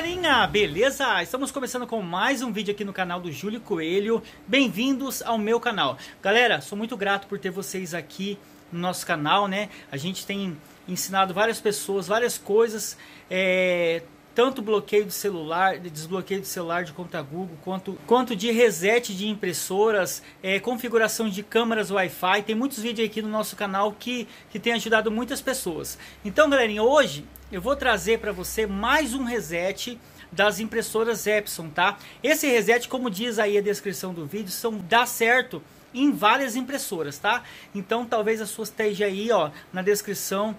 galerinha, beleza? Estamos começando com mais um vídeo aqui no canal do Júlio Coelho. Bem-vindos ao meu canal. Galera, sou muito grato por ter vocês aqui no nosso canal, né? A gente tem ensinado várias pessoas, várias coisas, é, tanto bloqueio de celular, de desbloqueio de celular de conta Google, quanto, quanto de reset de impressoras, é, configuração de câmeras Wi-Fi. Tem muitos vídeos aqui no nosso canal que, que tem ajudado muitas pessoas. Então, galerinha, hoje eu vou trazer para você mais um reset das impressoras Epson, tá? Esse reset, como diz aí a descrição do vídeo, são dá certo em várias impressoras, tá? Então talvez a sua esteja aí, ó, na descrição,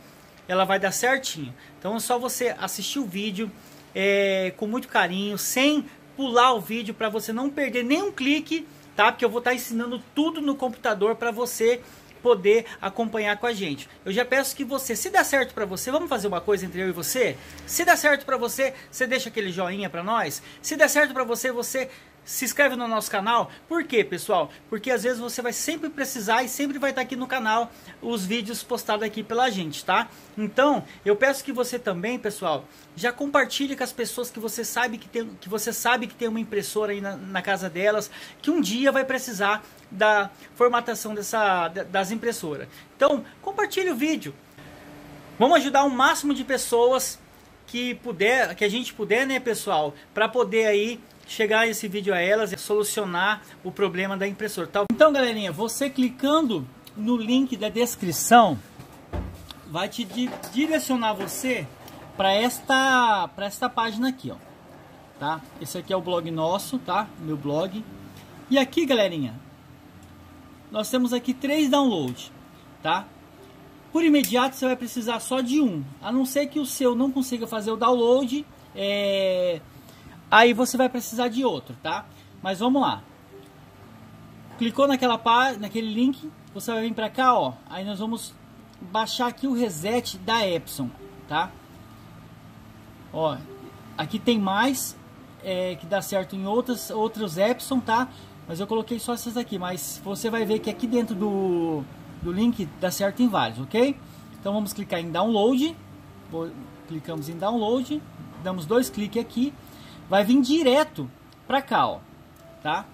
ela vai dar certinho. Então é só você assistir o vídeo é, com muito carinho, sem pular o vídeo para você não perder nenhum clique, tá? Porque eu vou estar tá ensinando tudo no computador para você poder acompanhar com a gente. Eu já peço que você, se der certo para você, vamos fazer uma coisa entre eu e você? Se der certo para você, você deixa aquele joinha para nós. Se der certo para você, você se inscreve no nosso canal. Por quê, pessoal? Porque às vezes você vai sempre precisar e sempre vai estar aqui no canal os vídeos postados aqui pela gente, tá? Então, eu peço que você também, pessoal, já compartilhe com as pessoas que você sabe que tem, que você sabe que tem uma impressora aí na, na casa delas, que um dia vai precisar da formatação dessa, das impressoras. Então, compartilhe o vídeo. Vamos ajudar o máximo de pessoas que puder, que a gente puder, né, pessoal, para poder aí chegar esse vídeo a elas e solucionar o problema da impressora. Tá? Então, galerinha, você clicando no link da descrição vai te di direcionar você para esta para esta página aqui, ó. Tá? Esse aqui é o blog nosso, tá? Meu blog. E aqui, galerinha, nós temos aqui três downloads, tá? Por imediato você vai precisar só de um, a não ser que o seu não consiga fazer o download, é... aí você vai precisar de outro, tá? Mas vamos lá. Clicou naquela pá, naquele link, você vai vir para cá, ó. Aí nós vamos baixar aqui o reset da Epson, tá? Ó, aqui tem mais é, que dá certo em outras outros Epson, tá? Mas eu coloquei só essas aqui, mas você vai ver que aqui dentro do, do link dá certo em vários, ok? Então vamos clicar em download, clicamos em download, damos dois cliques aqui, vai vir direto para cá, ó, tá?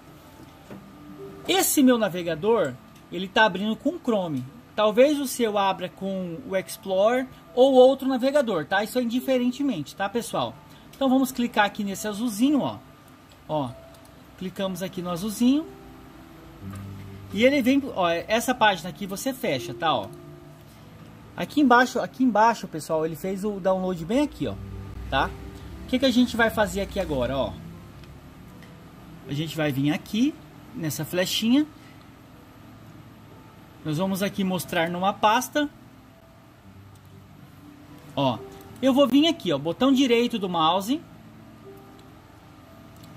Esse meu navegador, ele tá abrindo com Chrome. Talvez o seu abra com o Explorer ou outro navegador, tá? Isso é indiferentemente, tá, pessoal? Então vamos clicar aqui nesse azulzinho, ó. Ó, Clicamos aqui no azulzinho. E ele vem, ó, essa página aqui você fecha, tá, ó. Aqui embaixo, aqui embaixo, pessoal, ele fez o download bem aqui, ó, tá? O que que a gente vai fazer aqui agora, ó? A gente vai vir aqui nessa flechinha. Nós vamos aqui mostrar numa pasta. Ó, eu vou vir aqui, ó, botão direito do mouse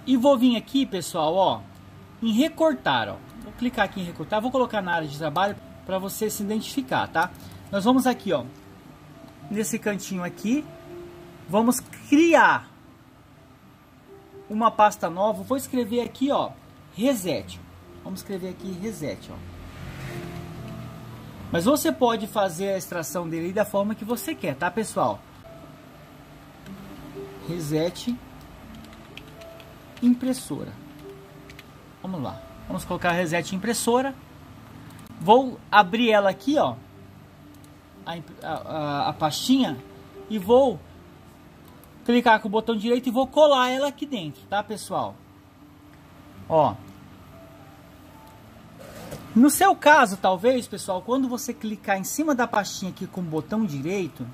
e vou vir aqui, pessoal, ó, em recortar, ó. Clicar aqui em recortar, vou colocar na área de trabalho para você se identificar, tá? Nós vamos aqui, ó, nesse cantinho aqui, vamos criar uma pasta nova. Vou escrever aqui, ó, reset. Vamos escrever aqui reset, ó. Mas você pode fazer a extração dele da forma que você quer, tá, pessoal? Reset impressora. Vamos lá. Vamos colocar reset impressora. Vou abrir ela aqui, ó. A, a, a pastinha. E vou clicar com o botão direito e vou colar ela aqui dentro, tá, pessoal? Ó. No seu caso, talvez, pessoal, quando você clicar em cima da pastinha aqui com o botão direito,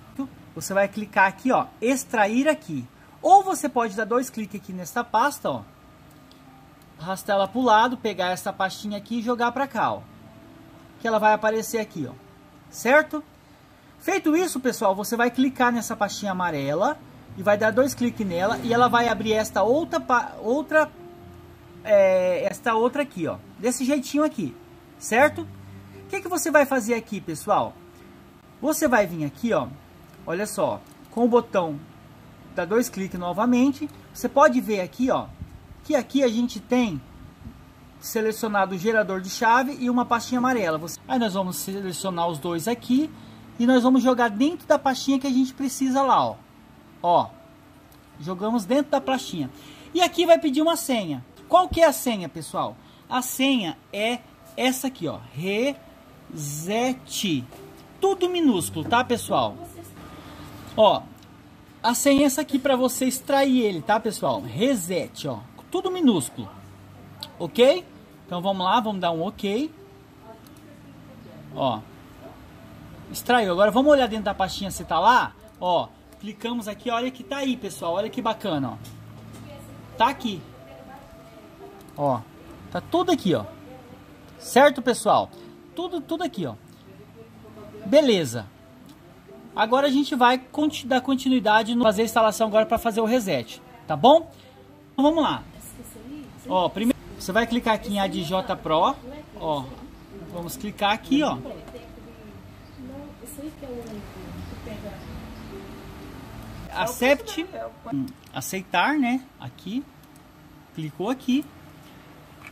você vai clicar aqui, ó, extrair aqui. Ou você pode dar dois cliques aqui nessa pasta, ó. Arrastar ela para o lado, pegar essa pastinha aqui e jogar para cá, ó. Que ela vai aparecer aqui, ó. Certo? Feito isso, pessoal, você vai clicar nessa pastinha amarela e vai dar dois cliques nela e ela vai abrir esta outra, outra, é, esta outra aqui, ó. Desse jeitinho aqui, certo? O que, que você vai fazer aqui, pessoal? Você vai vir aqui, ó. Olha só, com o botão dá dois cliques novamente. Você pode ver aqui, ó, que aqui a gente tem selecionado o gerador de chave e uma pastinha amarela. Aí nós vamos selecionar os dois aqui e nós vamos jogar dentro da pastinha que a gente precisa lá, ó. Ó, Jogamos dentro da pastinha. E aqui vai pedir uma senha. Qual que é a senha, pessoal? A senha é essa aqui, ó. Reset. Tudo minúsculo, tá, pessoal? Ó, a senha é essa aqui para você extrair ele, tá, pessoal? Reset, ó. Tudo minúsculo. Ok? Então vamos lá, vamos dar um ok. Ó. Extraiu. Agora vamos olhar dentro da pastinha se tá lá. Ó, clicamos aqui, olha que tá aí, pessoal. Olha que bacana, ó. Tá aqui. Ó, tá tudo aqui, ó. Certo, pessoal? Tudo, tudo aqui, ó. Beleza. Agora a gente vai dar continuidade no fazer a instalação agora para fazer o reset, tá bom? Então vamos lá. Ó, primeiro você vai clicar aqui em ADJ Pro, ó. Vamos clicar aqui, ó. Accept, hum, aceitar, né? Aqui, clicou aqui.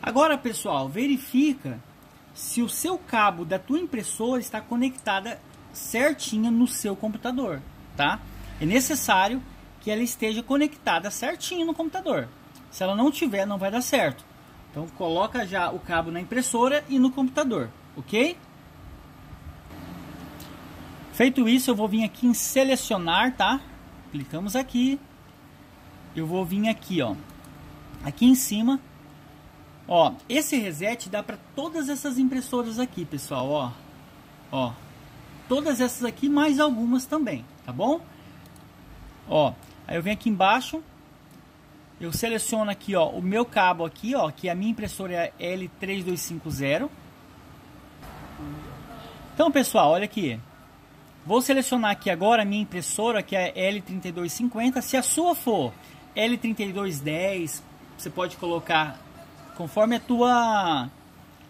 Agora, pessoal, verifica se o seu cabo da tua impressora está conectada certinha no seu computador, tá? É necessário que ela esteja conectada certinho no computador. Se ela não tiver, não vai dar certo. Então coloca já o cabo na impressora e no computador, ok? Feito isso, eu vou vir aqui em selecionar, tá? Clicamos aqui. Eu vou vir aqui, ó. Aqui em cima. Ó, esse reset dá para todas essas impressoras aqui, pessoal, ó. Ó. Todas essas aqui, mais algumas também, tá bom? Ó, aí eu venho aqui embaixo, eu seleciono aqui, ó, o meu cabo aqui, ó, que a minha impressora é L3250. Então, pessoal, olha aqui. Vou selecionar aqui agora a minha impressora, que é L3250. Se a sua for L3210, você pode colocar conforme a tua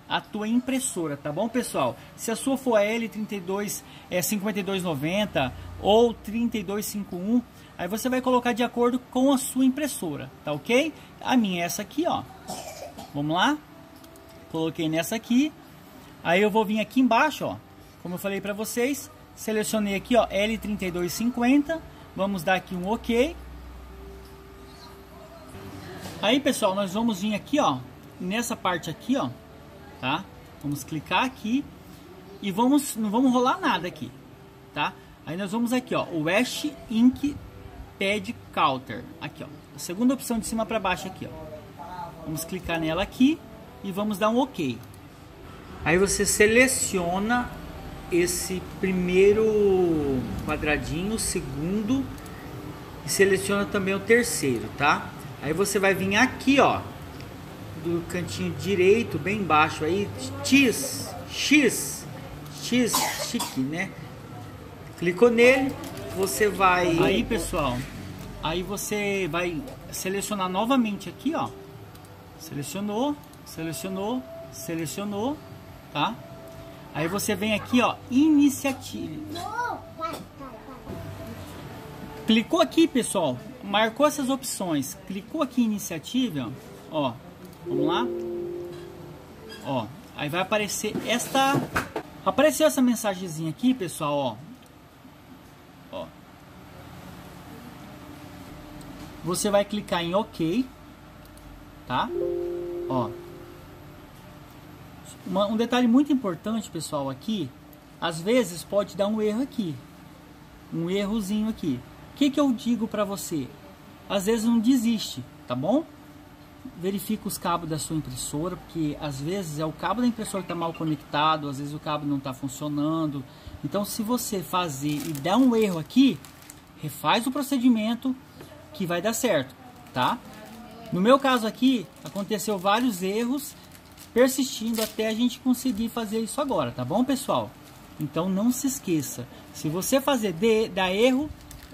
a tua impressora, tá bom, pessoal? Se a sua for a L32 é 5290 ou 3251, aí você vai colocar de acordo com a sua impressora, tá ok? A minha é essa aqui, ó. Vamos lá? Coloquei nessa aqui. Aí eu vou vir aqui embaixo, ó. Como eu falei para vocês, selecionei aqui, ó, L3250. Vamos dar aqui um OK. Aí, pessoal, nós vamos vir aqui, ó, nessa parte aqui, ó, tá? Vamos clicar aqui e vamos, não vamos rolar nada aqui, tá? Aí nós vamos aqui, ó, o Ash Ink Pad Counter, aqui, ó, a segunda opção de cima para baixo aqui, ó. Vamos clicar nela aqui e vamos dar um OK. Aí você seleciona esse primeiro quadradinho, segundo e seleciona também o terceiro, tá? Aí você vai vir aqui, ó, do cantinho direito, bem embaixo aí, X, X, X, chique, né? Clicou nele, você vai... Aí, pessoal, aí você vai selecionar novamente aqui, ó. Selecionou, selecionou, selecionou, tá? Aí você vem aqui, ó, iniciativa. Clicou aqui, pessoal, marcou essas opções, clicou aqui em iniciativa, ó, Vamos lá? Ó, aí vai aparecer esta... Apareceu essa mensagenzinha aqui, pessoal, ó. Ó. Você vai clicar em OK, tá? Ó. Uma, um detalhe muito importante, pessoal, aqui, às vezes pode dar um erro aqui. Um errozinho aqui. O que, que eu digo para você? Às vezes não desiste, tá bom? verifica os cabos da sua impressora, porque às vezes é o cabo da impressora que está mal conectado, às vezes o cabo não está funcionando. Então, se você fazer e der um erro aqui, refaz o procedimento que vai dar certo, tá? No meu caso aqui, aconteceu vários erros persistindo até a gente conseguir fazer isso agora, tá bom, pessoal? Então, não se esqueça, se você fazer de, dar erro,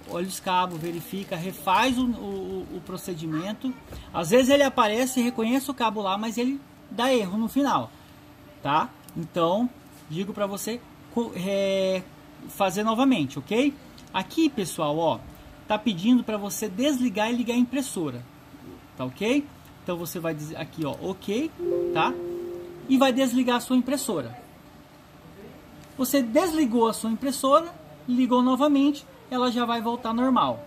olha os cabos, verifica, refaz o, o, o, procedimento. Às vezes ele aparece reconhece o cabo lá, mas ele dá erro no final, tá? Então, digo para você é, fazer novamente, ok? Aqui, pessoal, ó, tá pedindo para você desligar e ligar a impressora, tá ok? Então você vai dizer aqui, ó, ok, tá? E vai desligar a sua impressora. Você desligou a sua impressora, ligou novamente, ela já vai voltar normal.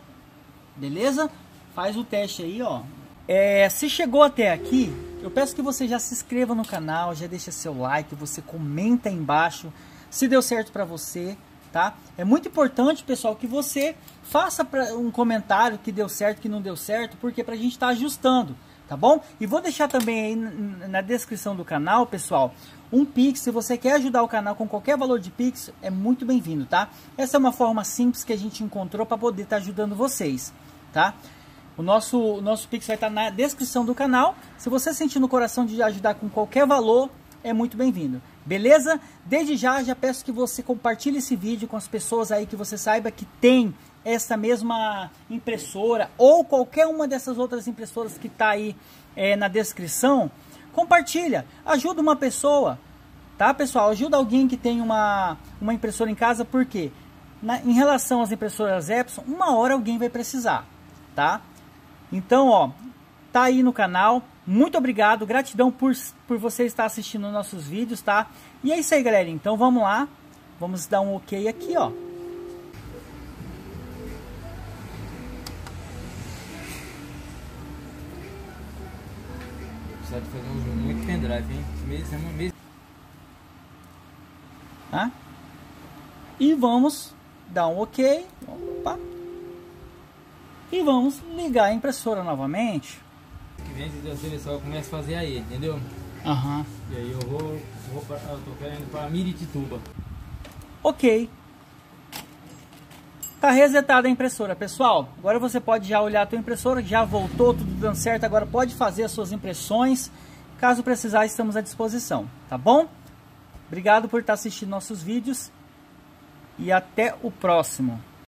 Beleza? faz o teste aí, ó. É, se chegou até aqui, eu peço que você já se inscreva no canal, já deixa seu like, você comenta aí embaixo se deu certo para você, tá? É muito importante, pessoal, que você faça um comentário que deu certo, que não deu certo, porque pra gente estar tá ajustando, tá bom? E vou deixar também aí na descrição do canal, pessoal, um Pix, se você quer ajudar o canal com qualquer valor de Pix, é muito bem-vindo, tá? Essa é uma forma simples que a gente encontrou para poder estar tá ajudando vocês, tá? O nosso, o nosso Pix vai estar tá na descrição do canal. Se você sentir no coração de ajudar com qualquer valor, é muito bem-vindo. Beleza? Desde já, já peço que você compartilhe esse vídeo com as pessoas aí que você saiba que tem essa mesma impressora ou qualquer uma dessas outras impressoras que está aí é, na descrição. Compartilha, ajuda uma pessoa, tá pessoal? Ajuda alguém que tem uma, uma impressora em casa, porque na, em relação às impressoras Epson, uma hora alguém vai precisar, tá? Então, ó, tá aí no canal. Muito obrigado, gratidão por, por você estar assistindo nossos vídeos, tá? E é isso aí, galera. Então vamos lá. Vamos dar um ok aqui, ó. Precisa de fazer um muito pendrive, hein? Mês, é mês. Tá? E vamos dar um ok. Opa. E vamos ligar a impressora novamente. Vem, se Deus quiser, só começa a fazer aí, entendeu? Aham. Uhum. E aí eu vou, vou pra, eu tô querendo para Miritituba. Ok. Tá resetada a impressora, pessoal. Agora você pode já olhar a tua impressora, já voltou, tudo dando certo. Agora pode fazer as suas impressões. Caso precisar, estamos à disposição, tá bom? Obrigado por estar assistindo nossos vídeos e até o próximo.